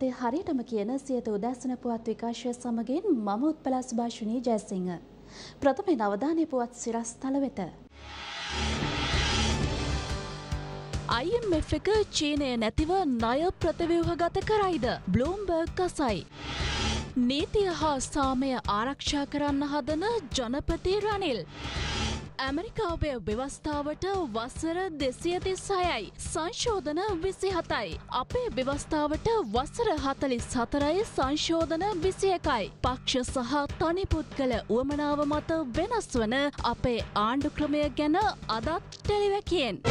කලින් සත්‍යය හරියටම කියන සියත උදැසන පුවත් විකාශය සමගින් මම උත්පලා සුභාෂණී ජයසිංහ. ප්‍රථමේ නවධානය පුවත් සිරස් තල වෙත. IMF එක චීනය නැතිව ණය ප්‍රතිව්‍යුහගත කරයිද බ්ලූම්බර්ග් කසයි. නීතිය හා සාමය ආරක්ෂා කරන්න හදන ජනපති රනිල්. ඇමරිකාවේ ව්‍යවස්ථාවට වසර දෙසියතිස් හයයි සංශෝධන විසි හතයි. අපේ ව්‍යවස්ථාවට වසර හතලිස් හතරයි සංශෝධන විසි එකයි. පක්ෂ සහ තනිපුත් කළ උවමනාව මත වෙනස් වන අපේ ආණ්ඩු ක්‍රමය ගැන අදත් ටෙලිවැකියෙන්.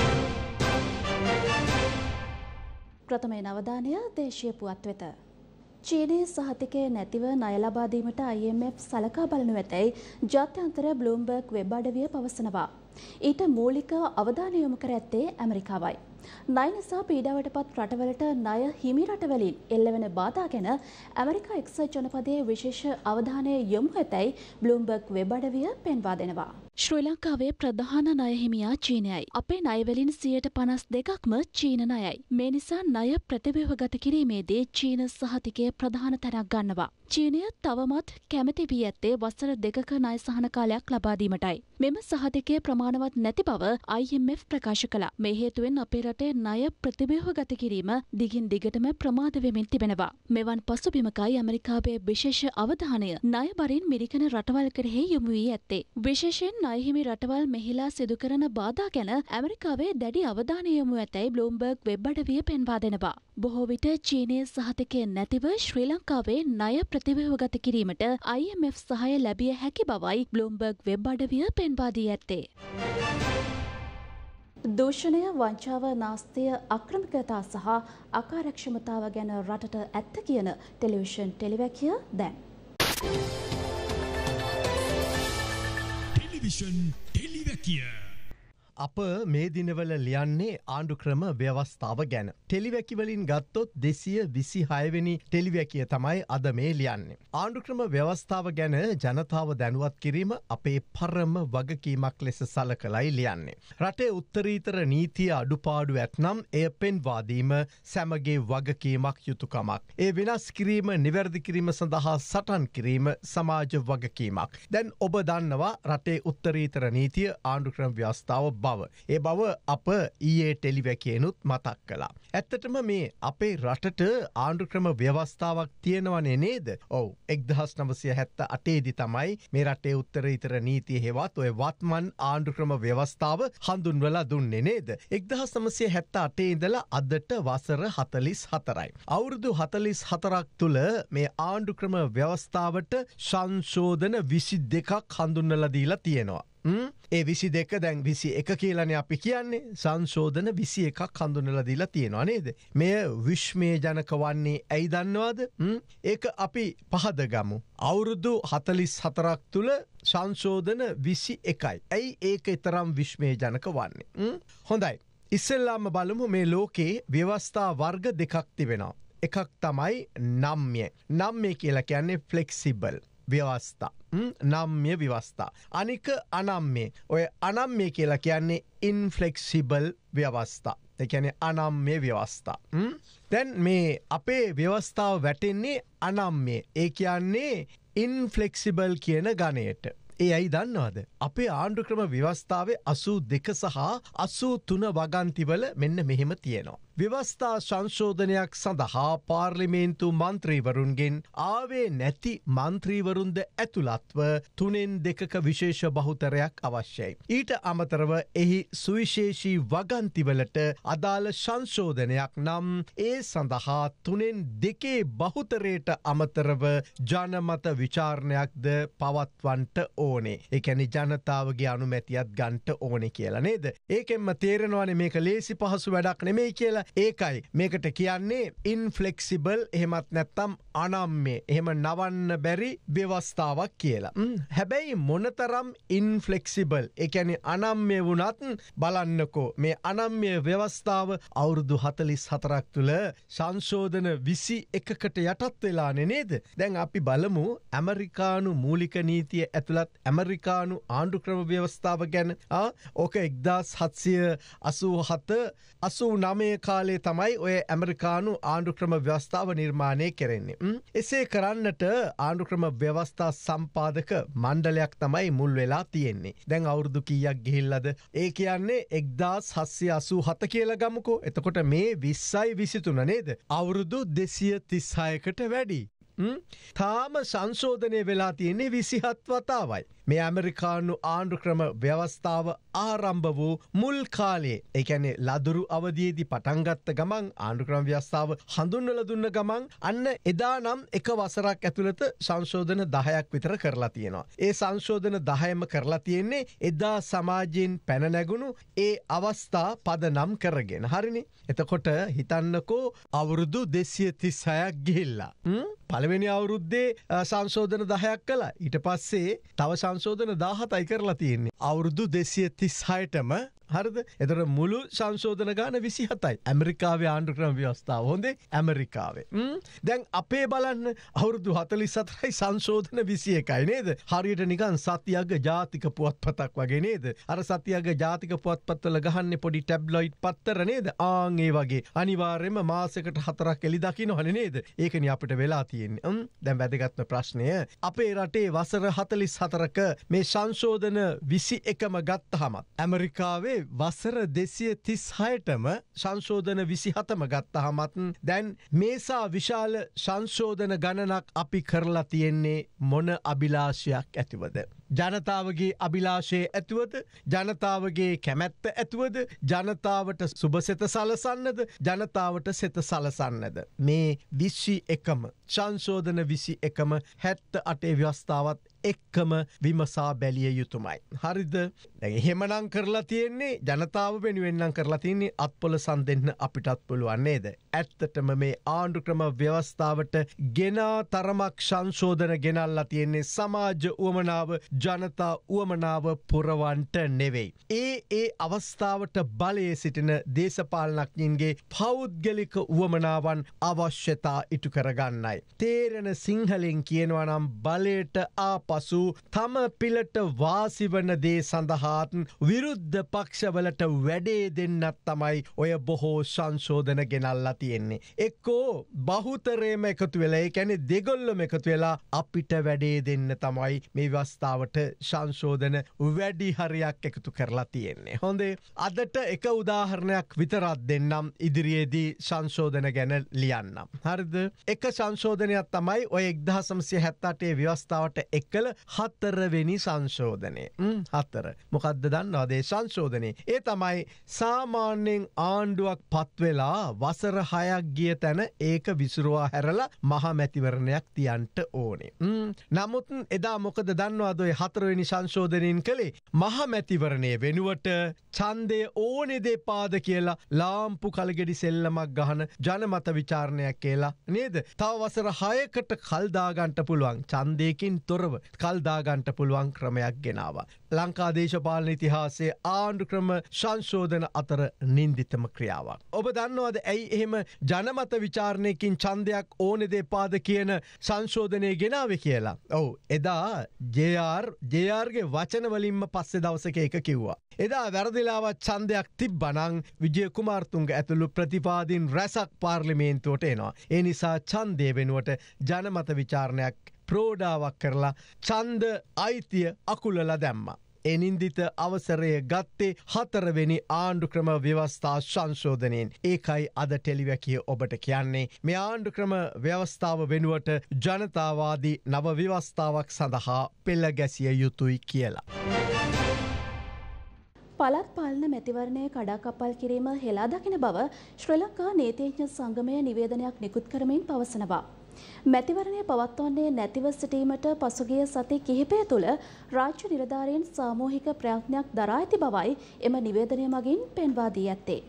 ප්‍රථමය නවධානය දේශය පුවත් වෙත. චීනයේ සහතිකය නැතිව ණය ලබාදීමට IMF සලකා බලනු ඇතැයි ජාත්‍යන්තර බ්ලූම්බර්ග් වෙබ් අඩවිය පවසනවා. ඊට මූලික අවධානය යොමු කර ඇත්තේ ඇමරිකාවයි. ණය නිසා පීඩාවට පත් රටවලට ණය හිමි රටවලින් එල්ලවෙන බාධා ගැන ඇමරිකා එක්සත් ජනපදයේ විශේෂ අවධානය යොමු ඇතැයි බ්ලූම්බර්ග් වෙබ් අඩවිය පෙන්වා දෙනවා. ශ්‍රී ලංකාවේ ප්‍රධාන ණයහිමියා චීනයයි. අපේ ණයවලින් සියයට පනස් දෙකක්ම චීන ණයයි. මේ නිසා ණය ප්‍රතිව්‍යුහගත කිරීමේදී චීන සහතිකය ප්‍රධාන තැනක් ගන්නවා. චීනය තවමත් කැමති වී ඇත්තේ වසර දෙකක ණය සහන කාලයක් ලබාදීමටයි. මෙම සහතිකය ප්‍රමාණවත් නැති බව IMF ප්‍රකාශ කළා. මේ හේතුවෙන් අපේ රටේ ණය ප්‍රතිව්‍යුහගත කිරීම දිගින් දිගටම ප්‍රමාද වෙමින් තිබෙනවා. මෙවන් පසුබිමකයි ඇමරිකාවේ විශේෂ අවධානය ණය බරින් මිරිකන රටවල් කෙරෙහි යොමු වී ඇත්තේ. විශේෂයෙන් ණයහිමි රටවල් මෙහිලා සිදු කරන බාධා ගැන ඇමරිකාවේ දැඩි අවධානය යොමු ඇතැයි බ්ලෝම්බර්ග් වෙබ් අඩවිය පෙන්වා දෙනවා. බොහෝ විට චීනය සහතිකය නැතිව ශ්‍රී ලංකාවේ ණය ප්‍රතිව්‍යුහගත කිරීමට IMF සහය ලැබිය හැකි බවයි බ්ලෝම්බර්ග් වෙබ් අඩවිය පෙන්වා දී ඇත්තේ. දූෂණය වංචාව නාස්තිය අක්‍රමිකතා සහ අකාරක්ෂමතාව ගැන රටට ඇත්ත කියන ටෙලිවිෂන් ටෙලිවැකිය දැන්. ටෙලිවිෂන් ටෙලිවැකිය අප මේ දිනවල ලියන්නේ ආණ්ඩු ක්‍රම ව්‍යවස්ථාව ගැන. ටෙලිවැකිවලින් ගත්තොත් දෙසිය විසි හයවෙනි ටෙලිවැකිය තමයි අද මේ ලියන්නේ. ආණ්ඩු ක්‍රම ව්‍යවස්ථාව ගැන ජනතාව දැනුවත් කිරීම අපේ පරම වගකීමක් ලෙස සල කළයි ලියන්නේ. රටේ උත්තරීතර නීතිය අඩුපාඩු ඇත්නම් එය පෙන්වාදීම සැමගේ වගකීමක් යුතුකමක්. ඒ වෙනස් කිරීම නිවැරදි කිරීම සඳහා සටන් කිරීම සමාජ වගකීමක්. දැන් ඔබ දන්නවා රටේ උත්තරීතර නීතිය ආණ්ඩුක්‍රම ව්‍යස්ථාව බව. ඒ බව අප ඊයේ ටෙලිවැකේනුත් මතක් කලා. ඇත්තටම මේ අපේ රටට ආණ්ඩුක්‍රම ව්‍යවස්ථාවක් තියෙනවනේ නේද. ඔවු එක්දහස් නවසය හැත්ත අටේදි තමයි මේ රටේ උත්තර ඉතර නීතිය හෙවත් ඔය වත්මන් ආණ්ඩුක්‍රම ව්‍යවස්ථාව හඳුන්වලා දුන්නේ නේද. එක්දහස් නමසය හැත්ත අටේ ඉඳලා අදට වසර හතලිස් හතරයි. අවුරුදු හතලිස් හතරක් තුළ මේ ආණ්ඩුක්‍රම ව්‍යවස්ථාවට සංශෝධන විසි දෙකක් හඳුන්නලදීලා තියෙනවා. ඒ විසි දෙක දැන් විසි එක කියලන අපි කියන්නේ සංශෝධන විසි එකක් හඳුනල දීලා තියෙනවා නේද. මෙය විශ්මය ජනක වන්නේ ඇයි දන්නවාද ඒක අපි පහද ගමු. අවුරුදු හතලිස් හතරක් තුළ සංශෝධන විසි එකයි. ඇයි ඒක එතරම් විශ්මය ජනක වන්නේ. හොඳයි. ඉස්සෙල්ලාම බලමු මේ ලෝකේ ව්‍යවස්ථා වර්ග දෙකක් තිබෙනවා. එකක් තමයි නම්ය. නම්ය කියලා කියන්නේ ෆලෙක්සිබල්. ව්‍යවස්ථා. නම්ය විවස්ථා. අනික අනම්මේ ඔය අනම්මේ කියලා කියන්නේ ඉන්ෆලෙක්සිබල් ව්‍යවස්ථා. එකැන අනම්මේ ව්‍යවස්ථා. දැන් මේ අපේ ව්‍යවස්ථාව වැටෙන්නේ අනම්මේ ඒ කියන්නේ ඉන්ෆලෙක්සිබල් කියන ගණයට. ඒ ඇයි දන්නවාද. අපේ ආණ්ඩුක්‍රම ව්‍යවස්ථාවේ අසූ දෙක සහ අසූ තුන වගන්තිවල මෙන්න මෙහෙම තියෙනවා. ව්‍යවස්ථා සංශෝධනයක් සඳහා පාර්ලිමේන්තු මන්ත්‍රීවරුන්ගෙන් ආවේ නැති මන්ත්‍රීවරුන්ද ඇතුළත්ව තුනෙන් දෙකක විශේෂ බහුතරයක් අවශ්‍යයි. ඊට අමතරව එහි සුවිශේෂී වගන්තිවලට අදාළ සංශෝධනයක් නම් ඒ සඳහා තුනෙන් දෙකේ බහුතරයට අමතරව ජනමත විචාරණයක්ද පවත්වන්ට ඕනේ එකැනි ජනතාවගේ අනුමැතියත් ගන්ට ඕනෙ කියලා නේද. ඒකෙන්ම තේරෙනවාන මේක ලේසි පහසු වැඩක් නෙමෙයි කියලා ඒකයි. මේකට කියන්නේ ඉන්ෆලෙක්සිබල් එහෙමත් නැත්තම් අනම්මේ. එහෙම නවන්න බැරි ව්‍යවස්ථාවක් කියලා. හැබැයි මොනතරම් ඉන්ෆලෙක්සිබල් එකැනි අනම්මය වුනත් බලන්නකෝ. මේ අනම්ය ව්‍යවස්ථාව අවුරුදු හතලිස් හතරක් තුළ සංශෝධන විසි එකකට යටත් වෙලානෙ නේද. දැන් අපි බලමු ඇමරිකානු මූලික නීතිය ඇතුළත් ඇමරිකානු ආණ්ඩු ක්‍රම ව්‍යවස්ථාව ගැන. ඕක එක්දස් හත්සිය අසූ හත අසූ නමය කාලේ තමයි ඔය ඇමරිකානු ආණ්ඩුක්‍රම ව්‍යවස්ථාව නිර්මාණය කෙරෙන්නේ. එසේ කරන්නට ආණ්ඩුක්‍රම ව්‍යවස්ථා සම්පාදක මණ්ඩලයක් තමයි මුල් වෙලා තියෙන්නේ. දැන් අවුරුදු කීයක් ගිහිල්ලද. ඒ කියන්නේ එක්දස් හස්සිය අසූ හත කියල ගමුකෝ එතකොට මේ විස්සයි විසිතුන නේද. අවුරුදු දෙසිය තිස්හයකට වැඩි. තාම සංශෝධනය වෙලා තියෙන්නේ විසිහත් වතාවයි. මේ ඇමරිකානු ආණ්ඩු ක්‍රම ව්‍යවස්ථාව ආරම්භ වූ මුල් කාලේ එකැනෙ ලදුරු අවදයේදී පටන්ගත්ත ගමන් ආණ්ඩුක්‍රම ව්‍යස්ථාව හඳුන්වල දුන්න ගමන් අන්න එදා නම් එක වසරක් ඇතුළත සංශෝධන දහයක් විතර කරලා තියෙනවා. ඒ සංශෝධන දහයම කරලා තියෙන්නේ එදා සමාජයෙන් පැනනැගුණු ඒ අවස්ථා පද නම් කරගෙන හරිනි. එතකොට හිතන්නකෝ අවුරුදු දෙසිය තිස්සයක් ගිහිල්ලා. පළවෙනි අවුරුද්දේ සංශෝධන දහයක් කලා ඊට පස්සේ තව සංශෝධන දාහතයි කරලා තියෙන්නේ. අවුරුදු දෙසිය තිස්හයටම හරිද? එතර මුළු සංශෝධන ගාන විසි හතයි ඇමරිකාවේ ආණ්ඩුක්‍රම ව්‍යවස්ථාව. හොඳේ ඇමරිකාවේ. දැන් අපේ බලන්න අවුරුදු හතලි සතරයි සංශෝධන විසිය එකයි නේද? හරියට නිකන් සතියග ජාතික පුවත්පතක් වගේ නේද? අර සතියග ජාතික පුවත්පත්වල ගහන්න පොඩි ටැබ්ලොයිට් පත්තර නේද? ආගේ වගේ. අනිවාර්යම මාසකට හතරක් එලි දකි නොහන නේද? ඒකන අපිට වෙලා තියෙන් දැම් වැදගත්ම ප්‍රශ්නය. අපේ රටේ වසර හතලිස් හතරක මේ සංශෝධන විසි එකම ගත්ත හමත් ඇමරිකාවේ වසර දෙසිය තිස් හයටම සංශෝධන විසිහතම ගත්ත හමත්න් දැන් මේසා විශාල සංශෝධන ගණනක් අපි කරලා තියෙන්නේ මොන අභිලාශයක් ඇතිවද. ජනතාවගේ අභිලාශය ඇතුවද ජනතාවගේ කැමැත්ත ඇතුවද ජනතාවට සුභසෙත සලසන්නද ජනතාවට සෙත සලසන්නද. මේ විශ්ෂි එකම සංශෝධන විසි එකම හැත්ත අටේ ව්‍යස්ථාවත් එක්කම විමසා බැලිය යුතුමයි. හරිද හෙමනං කරලා තියෙන්නේ ජනතාව වෙනුවෙන්නම් කරලා තියන්නේ අත්පොල සන් දෙන්න අපිටත් පුළුවන්නේද. ඇත්තටම මේ ආණ්ඩු ක්‍රම ව්‍යවස්ථාවට ගෙනා තරමක් සංශෝධන ගෙනල්ලා තියෙන්නේ සමාජ උවමනාව ජනතා උවමනාව පුරවන්ට නෙවෙයි. ඒ ඒ අවස්ථාවට බලය සිටින දේශපාලනක්ඥන්ගේ පෞද්ගලික උවමනාවන් අවශ්‍යතා ඉටු කරගන්නයි. තේරෙන සිංහලෙන් කියනවනම් බලයට ආපසු තම පිළට වාසිවන දේ සඳහාත් විරුද්ධ පක්ෂවලට වැඩේ දෙන්නත් තමයි ඔය බොහෝ සංශෝධන ගෙනල්ලා තියෙන්නේ. එක්කෝ බහුතරේම එකතු වෙලා කැනෙ දෙගොල්ලම එකතු වෙලා අපිට වැඩේ දෙන්න තමයි මේ වස්ථාවට සංශෝධන වැඩි හරියක් එකතු කරලා තියෙන්නේ. හොඳේ අදට එක උදාහරණයක් විතරත් දෙන්නම් ඉදිරියේදී සංශෝධන ගැන ලියන්නම්. හරිද එක සංශෝධනයක් තමයි ඔය එක්දහසම්සිය හැත්තාටේ ව්‍යවස්ථාවට එක්කල හත්තරවෙනි සංශෝධනය. හත්තර මොකක්ද දන්නවාදේ සංශෝධනය? ඒ තමයි සාමාන්‍යයෙන් ආණ්ඩුවක් පත්වෙලා වසර හයක් ගිය තැන ඒක විසුරුවා හැරලා මහමැතිවරණයක් තියන්ට ඕනේ. නමුත් එදා මොකද දන්නවාදොය හතරවෙනි සංශෝධනයෙන් කළේ? මහමැතිවරණය වෙනුවට චන්දය ඕනෙ දෙපාද කියලා ලාම්පු කළගෙඩි සෙල්ලමක් ගහන ජනමත විචාරණයක් කියලා නේද. තව වසර හයකට කල්දාගන්ට පුළුවන්. චන්දයකින් තොරව. කල්දාගන්ට පුළුවන් ක්‍රමයක් ගෙනවා. ලංකා දේශපාලන ඉතිහාසේ ආණ්ඩු ක්‍රම සංශෝධන අතර නින්දිතම ක්‍රියාවක්. ඔබ දන්නවද ඇයි එහෙම ජනමත විචාරණයකින් චන්දයක් ඕනෙ දෙපාද කියන සංශෝධනය ගෙනාව කියලා. ඔවු එදා ජයාර් ජයාර්ගේ වචනවලින්ම පස්සෙ දවසක එක කිව්වා. එදා වැරදිලාවත් චන්දයක් තිබ්බනං විජය කුමාර්තුන්ග ඇතුළු ප්‍රතිපාදින් රැසක් පාර්ලිමේන්තුවට එනවා. ඒ නිසා චන්දය වෙනුවට ජනමත විචාරණයක් ප්‍රෝඩාවක් කරලා චන්ද අයිතිය අකුලල දැම්ම. එනින්දිත අවසරය ගත්තේ හතරවෙනි ආණ්ඩු ක්‍රම ව්‍යවස්ථා සංශෝධනයෙන් ඒකයි අද ටෙලිවැකිය ඔබට කියන්නේ මේ ආණ්ඩු ක්‍රම ව්‍යවස්ථාව වෙනුවට ජනතාවාදී නව ව්‍යවස්ථාවක් සඳහා පෙල්ල ගැසිය යුතුයි කියලා. පළත් පාලන මැතිවරණය කඩාකප්පල් කිරීම හෙලා දකින බව ශ්‍රී ලංකා නීතිඥ සංගමය නිවේදනයක් නිකුත් කරමින් පවසනවා. මැතිවරණය පවත්වන්නේ නැතිව සිටීමට පසුගිය සති කිහිපය තුළ රාජ්‍ය නිලධාරීන් සාමූහික ප්‍රයත්නයක් දරා ඇති බවයි එම නිවේදනය මගින් පෙන්වා දී ඇත්තේ.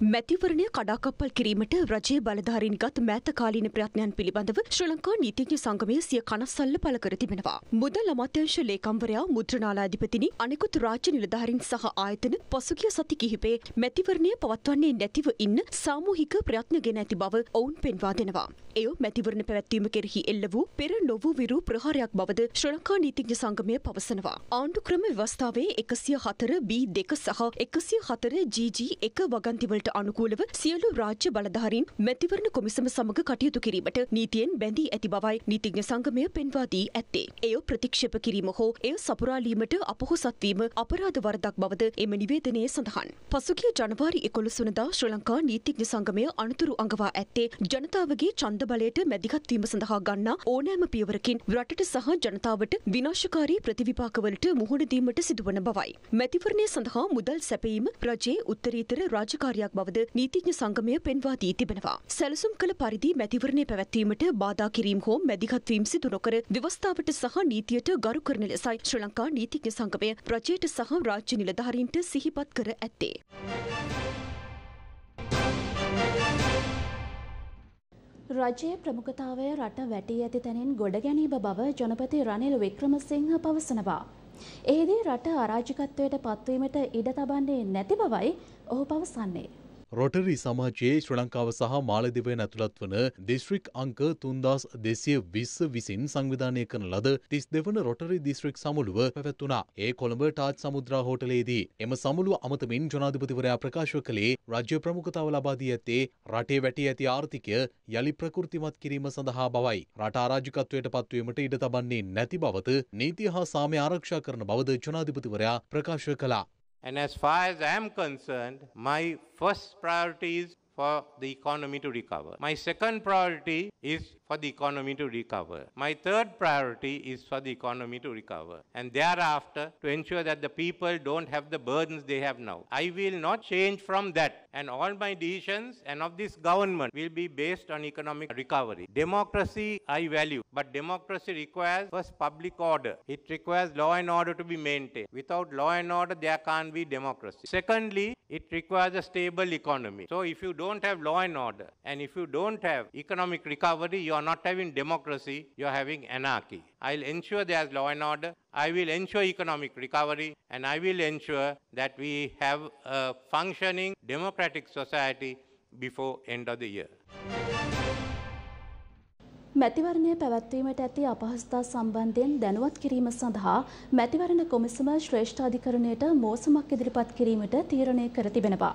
මැතිවරණය කඩාකප්පල් කිරීමට රජයේ බලධාරීන් ගත් මෑතකාලීන ප්‍රයත්නයන් පිළිබඳව ශ්‍රී ලංකා නීතිඥ සංගමය සිය කනස්සල්ල පළ කර තිබෙනවා. මුදල් අමාත්‍යංශ ලේකම්වරයා මුද්‍රණාලාධිපතිනි අනෙකුත් රාජ්‍ය නිලධාරීන් සහ ආයතන පසුගිය සති කිහිපේ මැතිවරණය පවත්වන්නේ නැතිව ඉන්න සාමූහික ප්‍රයත්න ගෙන ඇති බව ඔවුන් පෙන්වා දෙනවා. එය මැතිවරණ පැවැත්වීම කෙරෙහි එල්ල වූ පෙර නොවූ විරු ප්‍රහාරයක් බවද ශ්‍රී ලංකා නීතිඥ සංගමය පවසනවා. ආණ්ඩු ක්‍රම ව්‍යවස්ථාවේ එකසිය හතර බී දෙක සහ එකසිය හතර ජීජී එක වගන්තිවලට නීතියට අනුකූලව සියලු රාජ්‍ය බලධාරීන් මැතිවරණ කොමිසම සමග කටයුතු කිරීමට නීතියෙන් බැඳී ඇති බවයි නීතිඥ සංගමය පෙන්වා දී ඇත්තේ. එය ප්‍රතික්ෂේප කිරීම හෝ එය සපුරාලීමට අපොහොසත්වීම අපරාධ වරදක් බවද එම නිවේදනයේ සඳහන්. පසුගිය ජනවාරි 11 වනදා ශ්‍රී ලංකා නීතිඥ සංගමය අනතුරු අඟවා ඇත්තේ ජනතාවගේ ඡන්ද බලයට මැදිහත් වීම සඳහා ගන්නා ඕනෑම පියවරකින් රටට සහ ජනතාවට විනාශකාරී ප්‍රතිවිපාකවලට මුහුණ දීමට සිදුවන බවයි. මැතිවරණය සඳහා මුදල් සැපයීම රජයේ උත්තරීතර රාජකාරියක් බවද නීතිඥ සංගමය පෙන්වා දී තිබෙනවා. සැලසුම් කළ පරිදි මැතිවරණය පැවැත්වීමට බාධා කිරීම හෝ මැදිහත්වීම් සිදු නොකර ව්‍යවස්ථාවට සහ නීතියට ගරු කරන ලෙසයි ශ්‍රී ලංකා නීතිඥ සංගමය රජයට සහ රාජ්‍ය නිලධාරීන්ට සිහිපත් කර ඇත්තේ. රජයේ ප්‍රමුඛතාවය රට වැටී ඇති තැනින් ගොඩ ගැනීම බව ජනපති රනිල් වික්‍රමසිංහ පවසනවා. එහිදී රට අරාජිකත්වයට පත්වීමට ඉඩ තබන්නේ නැති බවයි ඔහු පවසන්නේ. රොටරි සමාජයේ ශ්‍ර ලංකාව සහ මාලදිවය ඇතුළත් වන දිස්ත්‍රික් අංක තුන්දස් දෙසිය විස්ස විසින් සංවිධානය කරන ලද තිස් දෙවන රොටරි දිස්ත්‍රික් සමුළුව පැවැත්වුණා. ඒ කොළඹ ටාජ් සමුද්‍රා හෝටලේදී. එම සමුළුව අමතමින් ජනාධිපතිවරයා ප්‍රකාශ කළේ රාජ්‍ය ප්‍රමුඛතාව ලබා දී ඇත්තේ රටේ වැටී ඇති ආර්ථිකය යළි ප්‍රකෘතිමත් කිරීම සඳහා බවයි. රට අරාජිකත්වයට පත්වීමට ඉඩ තබන්නේ නැති බවත නීතිය හා සාමය ආරක්ෂා කරන බවද ජනාධිපතිවරයා ප්‍රකාශ කළා. And as far as I am concerned, my first priority is for the economy to recover. My second priority is for the economy to recover. My third priority is for the economy to recover. And thereafter, to ensure that the people don't have the burdens they have now. I will not change from that. And all my decisions and of this government will be based on economic recovery. Democracy I value, but democracy requires first public order. It requires law and order to be maintained. Without law and order, there can't be democracy. Secondly, it requires a stable economy. So if you don't have law and order, and if you don't have economic recovery, you are not having democracy, you are having anarchy. I'll ensure there's law and order. I will ensure economic recovery and I will ensure that we have a functioning democratic society before end of the year. මැතිවරණය පැවැත්වීමට ඇති අපහස්ථා සම්බන්ධයෙන් දැනුවත් කිරීම සඳහා මැතිවරණ කොමිසම ශ්‍රේෂ්ඨාධිකරණයට මෝසමක් ඉදිරිපත් කිරීමට තීරණය කර තිබෙනවා.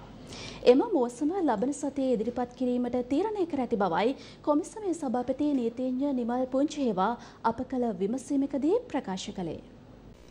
එම මෝසම ලබන සතියේ ඉදිරිපත් කිරීමට තීරණය කර ඇති බවයි කොමිසමේ සභාපති නීතිඥ නිමල් පුංචේවා අප කළ විමසීමකදී ප්‍රකාශ කළේ.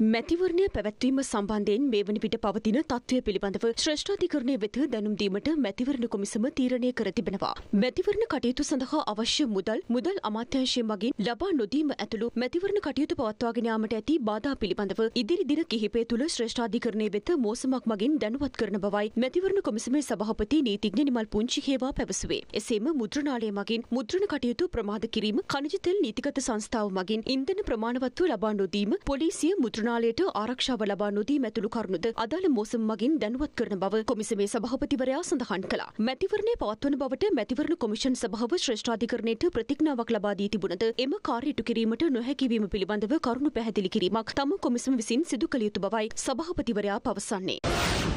මැතිවරණය පැවැත්වීම සම්බන්ධයෙන් මේ වන විට පවතින තත්ත්වය පිළිබඳව ශ්‍රේෂ්ඨාධිකරණය වෙත දැනුම් දීමට මැතිවරණ කොමිසම තීරණය කර තිබෙනවා. මැතිවරණ කටයුතු සඳහා අවශ්‍ය මුදල් මුදල් අමාත්‍යංශය මගින් ලබා නොදීම ඇතුළු මැතිවරණ කටයුතු පවත්වාගෙන යාමට ඇති බාධා පිළිබඳව ඉදිරි දින කිහිපය තුළ ශ්‍රේෂ්ඨාධිකරණය වෙත මෝසමක් මගින් දැනුවත් කරන බවයි මැතිවරණ කොමිසමේ සභාපති නීතිඥ නිමල් පුංචි හේවා පැවසුවේ. එසේම මුද්‍රණාලය මගින් මුද්‍රණ කටයුතු ප්‍රමාද කිරීම කනිජ තෙල් නීතිගත සංස්ථාව මගින් ඉන්ධන ප්‍රමාණවත්ව ලබා නොදීම පොලිසිය මුද්‍රණාලය නාලයට ආරක්ෂාව ලබා නොදී මැතුළු කරුණුද අදාළ මෝසම් මගින් දැනුවත් කරන බව කොමිසමේ සභාපතිවරයා සඳහන් කළා. මැතිවරණය පවත්වන බවට මැතිවරණ කොමිෂන් සභාව ශ්‍රේෂ්ඨාධිකරණයට ප්‍රතිඥාවක් ලබා දී තිබුණද එම කාර්ය ඉටු කිරීමට නොහැකි වීම පිළිබඳව කරුණු පැහැදිලි කිරීමක් තම කොමිසම විසින් සිදු කළ යුතු බවයි සභාපතිවරයා පවසන්නේ.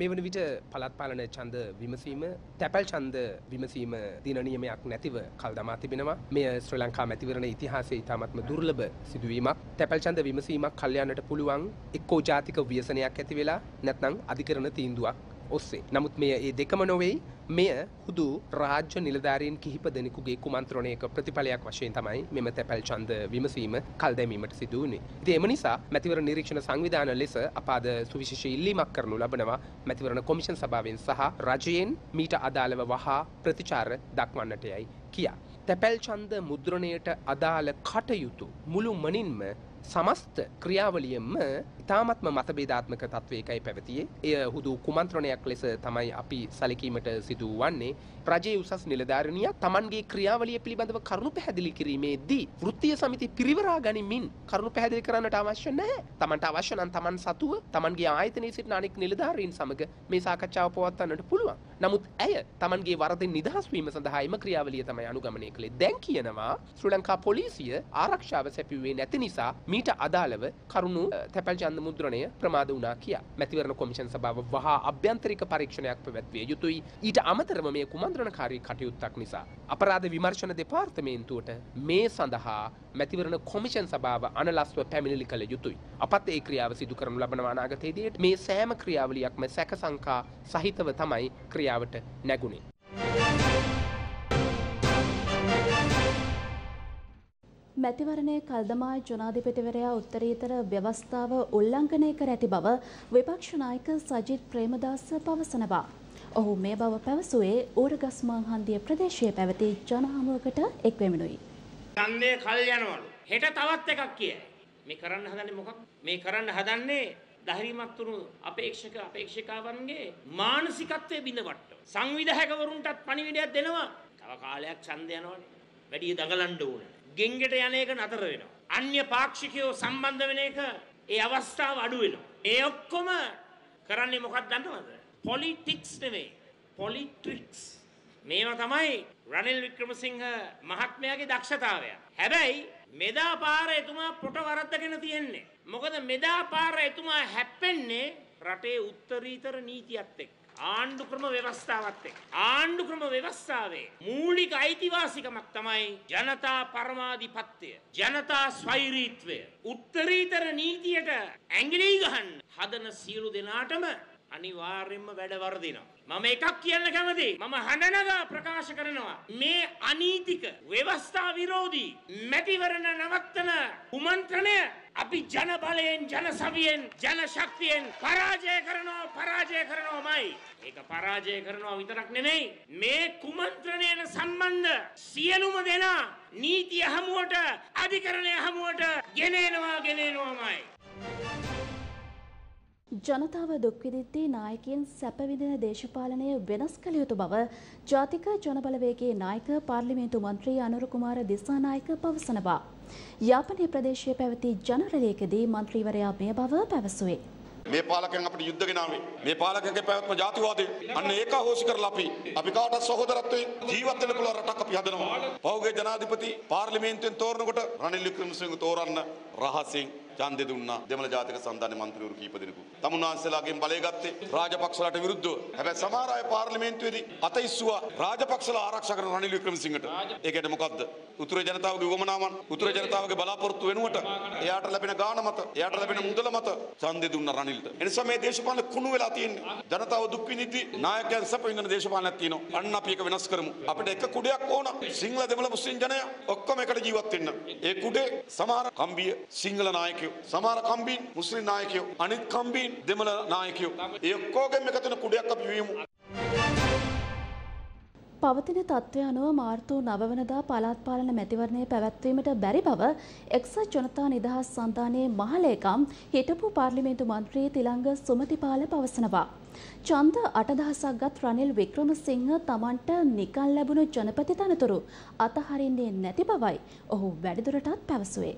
මේ වන විට පළත් පාලන ඡන්ද විමසීම තැපැල් ඡන්ද විමසීම දින නියමයක් නැතිව කල් දමා තිබෙනවා. මෙය ශ්‍රී ලංකා මැතිවරණ ඉතිහාසයේ ඉතාමත්ම දුර්ලභ සිදුවීමක්. තැපැල් ඡන්ද විමසීමක් කල්යන්නට පුළුවන් එක්කෝ ජාතික ව්‍යසනයක් ඇති වෙලා නැත්නම් අධිකරණ තීන්දුවක් ඔස්සේ. නමුත් මෙය ඒ දෙකම නොවෙයි මෙය හුදු රාජ්‍ය නිලධාරීන් කිහිප දෙනෙකුගේ කුමන්ත්‍රණයක ප්‍රතිඵලයක් වශයෙන් තමයි මෙම තැපැල් ඡන්ද විමසීම කල් දැමීමට සිදු වුණේ. ඉතින් එම නිසා මැතිවරණ නිරීක්ෂණ සංවිධාන ලෙස අපාද සුවිශේෂ ඉල්ලීමක් කරනු ලබනවා මැතිවරණ කොමිෂන් සභාවෙන් සහ රජයෙන් මීට අදාළව වහා ප්‍රතිචාර දක්වන්නට යයි කියා. තැපැල් ඡන්ද මුද්‍රණයට අදාළ කටයුතු මුළු මනින්ම සමස්ත ක්‍රියාවලියම ඉතාමත්ම මතබේධාත්මක තත්වයකයි පැවතියේ. එය හුදු කුමන්ත්‍රණයක් ලෙස තමයි අපි සැලකීමට සිදු වන්නේ. රජයේ උසස් නිලධාරණියක් තමන්ගේ ක්‍රියාවලිය පිළිබඳව කරුණු පැහැදිලි කිරීමේදී වෘත්තීය සමිති පිරිවරා ගනිමින් කරුණු පැහැදිලි කරන්නට අවශ්‍ය නැහැ. තමන්ට අවශ්‍ය නම් තමන් සතුව තමන්ගේ ආයතනයේ සිටින අනෙක් නිලධාරීන් සමග මේ සාකච්ඡාව පවත්වන්නට පුළුවන්. නමුත් ඇය තමන්ගේ වරදින් නිදහස් වීම සඳහා එම ක්‍රියාවලිය තමයි අනුගමනය කළේ. දැන් කියනවා ශ්‍රී ලංකා පොලිසිය ආරක්ෂාව සැපියුවේ නැති නිසා මීට අදාළව කරුණු තැපැල් ඡන්ද මුද්‍රණය ප්‍රමාද වුණා කියා. මැතිවරණ කොමිෂන් සභාව වහා අභ්‍යන්තරික පරීක්ෂණයක් පැවැත්විය යුතුයි. ඊට අමතරව මේ කුමන්ත්‍රණකාරී කටයුත්තක් නිසා අපරාධ විමර්ශන දෙපාර්තමේන්තුවට මේ සඳහා මැතිවරණ කොමිෂන් සභාව අනලස්ව පැමිණිලි කළ යුතුයි. අපත් ඒ ක්‍රියාව සිදු කරනු ලබන අනාගතයේදී මේ සෑම ක්‍රියාවලියක්ම සැක සංකා සහිතව තමයි ක්‍රියාවට නැගුණේ. මැතිවරණයේ කල්දමා ජනාධිපතිවරයා උත්තරීතර ව්‍යවස්ථාව උල්ලංඝනය කර ඇති බව විපක්ෂ නායක සජිත් ප්‍රේමදාස පවසනවා. ඔහු මේ බව පැවසුවේ ඌරගස්මාන් හන්දිය ප්‍රදේශයේ පැවති ජනහමුවකට එක්වෙමිනුයි. ඡන්දය කල් යනවලු. හෙට තවත් එකක් කියයි. මේ කරන්න හදන්නේ මොකක්? මේ කරන්න හදන්නේ දහරීමක් තුරු අපේක්ෂක අපේක්ෂිකාවන්ගේ මානසිකත්වයේ බිඳවට්ට. සංවිධායකවරුන්ටත් පණිවිඩයක් දෙනවා. තව කාලයක් ඡන්ද යනවනේ. වැඩි දඟලන්න ඕනේ. ගෙන්ගෙට යන එක නතර වෙනවා. අන්‍ය පාක්ෂිකයෝ සම්බන්ධ වෙන එක ඒ අවස්ථාව අඩු වෙනවා. ඒ ඔක්කොම කරන්නේ මොකක්ද දන්නවද? පොලිටික්ස් නෙමෙයි. පොලිට්‍රික්ස්. මේවා තමයි රනිල් වික්‍රමසිංහ මහත්මයාගේ දක්ෂතාවය. හැබැයි මෙදා පාර එතුමා පොට වරද්දගෙන තියෙන්නේ. මොකද මෙදා පාර එතුමා හැප්පෙන්නේ රටේ උත්තරීතර නීතියත් එක්ක. ආණ්ඩු ක්‍රම ව්‍යවස්ථාවත් එක්ක. ආණ්ඩු ක්‍රම ව්‍යවස්ථාවේ මූලික අයිතිවාසිකමක් තමයි ජනතා පරමාධිපත්‍යය. ජනතා ස්වෛරීත්වය. උත්තරීතර නීතියට ඇඟිලි ගහන්න හදන සියලු දෙනාටම අනිවාර්යෙන්ම වැඩ වර්දිනවා. මම එකක් කියන්න කැමතියි. මම හඬනගා ප්‍රකාශ කරනවා. මේ අනීතික ව්‍යවස්ථා විරෝධී මැතිවරණ නවත්තන කුමන්ත්‍රණය අපි ජන බලයෙන් ජන සවියෙන් ජන ශක්තියෙන් පරාජය කරනවා පරාජය කරනවාමයි. ඒක පරාජය කරනවා විතරක් නෙමෙයි. මේ කුමන්ත්‍රණයට සම්බන්ධ සියලුම දෙනා නීතිය හමුවට අධිකරණය හමුවට ගෙනෙනවා ගෙනෙනවාමයි. ජනතාව දුක්විදිද්දී නායකයන් සැපවිදින දේශපාලනය වෙනස් කළ යුතු බව ජාතික ජනබලවේගේ නායක පාර්ලිමේන්තු මන්ත්‍රී අනුර කුමාර දිසානායක පවසනවා. යාපනය ප්‍රදේශයේ පැවති ජනරලයකදී මන්ත්‍රීවරයා මේ බව පැවසුවේ. මේ පාලකයන් අපිට යුද්ධ ගෙනාවේ මේ පාලකයන්ගේ පැවැත්ම ජාතිවාදය අන්න ඒක අහෝසි කරලා අපි අපි කාටත් සහෝදරත්වයෙන් ජීවත් වෙන්න පුළුවන් රටක් අපි හදනවා පහුගිය ජනාධිපති පාර්ලිමේන්තුවෙන් තෝරනකොට රනිල් වික්‍රමසිංහ තෝරන්න රහසින් ඡන්දෙ දුන්නා දෙමළ ජාතික සන්ධානයේ මන්ත්‍රීවරු කීප දෙනෙකු. තමුන්වහන්සේලාගෙන් බලය ගත්තේ රාජපක්ෂලාට විරුද්ධව. හැබැයි සමහර අය පාර්ලිමේන්තුවේදී අත ඉස්සුවා රාජපක්ෂලා ආරක්ෂා කරන රනිල් වික්‍රමසිංහට. ඒකට මොකද්ද? උතුරේ ජනතාවගේ උවමනාවන් උතුරේ ජනතාවගේ බලාපොරොත්තු වෙනුවට එයාට ලැබෙන ගාන මත එයාට ලැබෙන මුදල මත ඡන්දෙ දුන්න රනිල්ට. එනිසා මේ දේශපාලන කුණු වෙලා තියෙන්නේ. ජනතාව දුක් විඳිද්දී නායකයන් සැප විඳින දේශපාලනයක් තියෙනවා. අන්න අපි ඒක වෙනස් කරමු. අපිට එක කුඩයක් ඕන. සිංහල දෙමළ මුස්ලිම් ජනයා ඔක්කොම එකට ජීවත් වෙන්න. ඒ කුඩේ සමහර කම්බිය සිංහල නායකයෝ සමහර කම්බීන් මුස්ලිම් නායකයෝ අනිත් කම්බීන් දෙමළ නායකයෝ ඒ ඔක්කොගෙම එකතු වෙන කුඩයක් අපි වියමු. පවතින තත්ත්වය අනුව මාර්තු නවවනදා පළාත් පාලන මැතිවරණය පැවැත්වීමට බැරි බව එක්සත් ජනතා නිදහස් සන්ධානයේ මහලේකම් හිටපු පාර්ලිමේන්තු මන්ත්‍රී තිලංග සුමතිපාල පවසනවා. චන්ද අටදහසක් ගත් රනිල් වික්‍රමසිංහ තමන්ට නිකන් ලැබුණු ජනපති තනතුරු අතහරින්නේ නැති බවයි ඔහු වැඩිදුරටත් පැවසුවේ.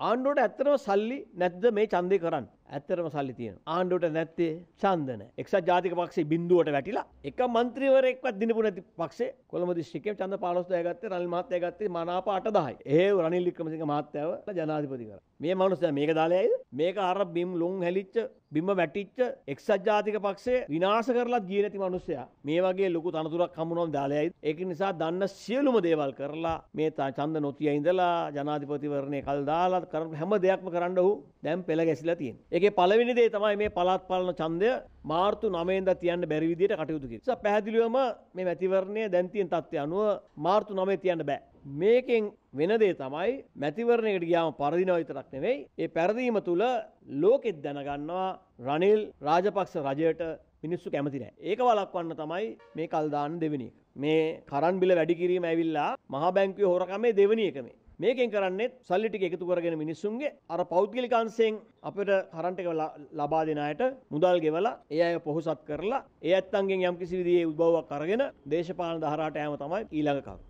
ආණ්ඩුවට ඇත්තරම සල්ලි නැද්ද මේ ඡන්දය කරන්න. ඇත්තරම සල්ලි තියෙන. ආණ්ඩුවට නැත්තේ ඡන්දන. එක්සත් ජාතික පක්ෂේ බිඳුවට වැටිලා එක මන්ත්‍රීවරයෙක්වත් දිනපු නැති පක්ෂේ කොළඹ දිස්ත්‍රික්කයේ ඡන්ද 15 ගත්තේ රනිල් මහත්තයා ගත්තේ මනාප 8000යි. ඒ රනිල් වික්‍රමසිංහ මහත්තයාව ජනාධිපති කරා. මේ මනුස්ස මේක දාලයයිද මේක අර බිම් ලොන් හැලිච්ච බිම වැටිච්ච එක්සත් ජාතික පක්ෂේ විනාශ කරලා ගිය නැති මනුස්සයා මේ වගේ ලොකු තනතුරක් හම්බුනොත් දාලයයි ඒක නිසා දන්න සියලුම දේවල් කරලා මේ තා ඡන්ද නොතිය ඉඳලා ජනාධිපතිවරණය කල් දාලා කරන හැම දෙයක්ම කරන්න ඔහු දැන් පෙළ ගැසිලා තියෙන. ඒකේ පළවෙනි දේ තමයි මේ පළාත් පාලන ඡන්දය මාර්තු 9 ඉඳලා තියන්න බැරි විදියට කටයුතු කිරීම. නිසා පැහැදිලිවම මේ මැතිවරණය දැන් තියෙන තත්ත්වය අනුව මාර්තු 9 තියන්න බෑ. මේකෙන් වෙනදේ තමයි මැතිවරණයකට ගියාම පරදිනව විතරක් නෙවෙයි ඒ පැරදීම තුළ ලෝකෙත් දැනගන්නවා රනිල් රාජපක්ෂ රජයට මිනිස්සු කැමති නෑ. ඒක වළක්වන්න තමයි මේ කල්දාන්න දෙවෙනි එක. මේ කරන් බිල වැඩි කිරීම ඇවිල්ලා මහ බැංකුවේ හොරකමේ දෙවෙනි එක මේ. මේකෙන් කරන්නෙත් සල්ලි ටික එකතු කරගෙන මිනිස්සුන්ගේ අර පෞද්ගලික අංශයෙන් අපිට කරන්ට් එක ලබා දෙන අයට මුදල් ගෙවලා ඒ අය පොහොසත් කරලා ඒ ඇත්තන්ගෙන් යම්කිසි විදිහේ උද්භවයක් අරගෙන දේශපාලන දහරාට යෑම තමයි ඊළඟ කරුණ.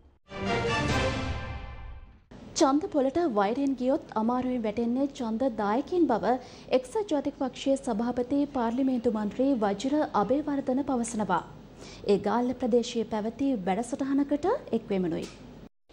චන්ද පොලට වෛරයෙන් ගියොත් අමාරුවෙන් වැටෙන්නේ ඡන්ද දායකින් බව එක්සත් ජාතික පක්ෂයේ සභාපති පාර්ලිමේන්තු මන්ත්‍රී වජිර අබේවර්ධන පවසනවා. ඒ ගාල්ල ප්‍රදේශයේ පැවති වැඩසටහනකට එක් වෙමනුයි.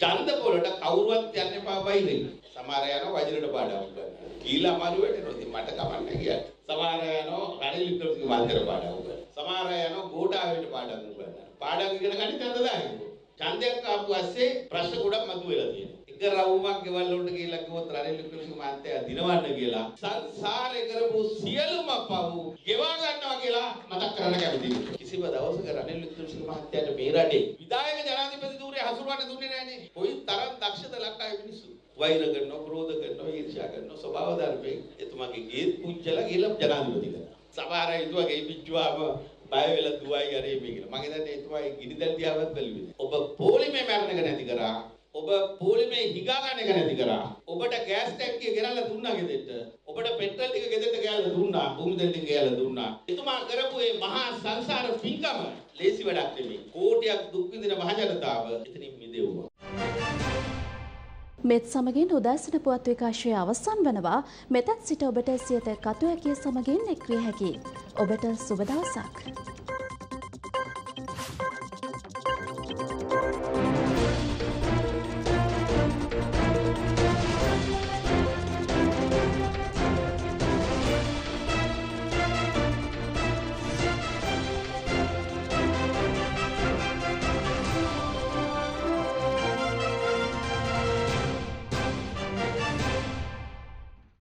ඡන්ද පොලට කවුරුවත් යන්න එපා වෛරයෙන්. සමහර යනවා වජිරට පාඩම් කරනවා. කීලා අමාරු වෙටෙනවා. ඉතින් මට කමන්නේ කියලා. සමහර යනවා රනිල් වික්‍රමසිංහ මන්ත්‍ර පාඩම් කරනවා. සමහර යනවා ගෝඨාවේට පාඩම් කරනවා. පාඩම් ඉගෙන ගන්න ඡන්ද දායකයෝ. ඡන්දයක් ආපු පස්සේ ප්‍රශ්න ගොඩක් මතුවෙලා තියෙනවා. එක රවුමක් ගෙවල් වලට ගිහිල්ලා කිව්වොත් රනිල් වික්‍රමසිංහ මහත්තයා දිනවන්න කියලා සංසාරේ කරපු සියලුම පව් ගෙවා ගන්නවා කියලා මතක් කරන්න කැමතියි. කිසිම දවසක රනිල් වික්‍රමසිංහ මහත්තයාට මේ රටේ විධායක ජනාධිපති ධූරය හසුරවන්න දුන්නේ නැහනේ. කොයි තරම් දක්ෂද ලක්කාවේ මිනිස්සු. වෛර කරනවා, ක්‍රෝධ කරනවා, ඊර්ෂ්‍යා කරනවා, ස්වභාව ධර්මයෙන් එතුමාගේ ගේත් පුංචලා ගිහලා ජනාධිපති කරනවා. සමහර අය හිතුවා ගේ පිටුවාම බය වෙලා දුවයි කරේ මේ කියලා. මම හිතන්නේ එතුමාගේ ගිනිදැල් දිහාවත් බැලුවේ. ඔබ පොලිමේ මරණ එක නැති කරා ඔබ පොලිමේ හිගා ගන්න එක නැති කරා. ඔබට ගෑස් ටැංකිය ගෙනල්ලා දුන්නා ගෙදෙට්ට. ඔබට පෙට්‍රල් ටික ගෙදෙට්ට ගෑල්ලා දුන්නා. භූමි දෙල් ටික ගෑල්ලා දුන්නා. එතුමා කරපු මේ මහා සංසාර පින්කම ලේසි වැඩක් නෙමෙයි. කෝටියක් දුක් විඳින මහ ජනතාව එතනින් මිදෙව්වා. මෙත් සමගින් උදෑසන පුවත් විකාශය අවසන් වනවා මෙතත් සිට ඔබට සියත කතු හැකිය සමගින් එක්විය හැකි. ඔබට සුබදවසක්.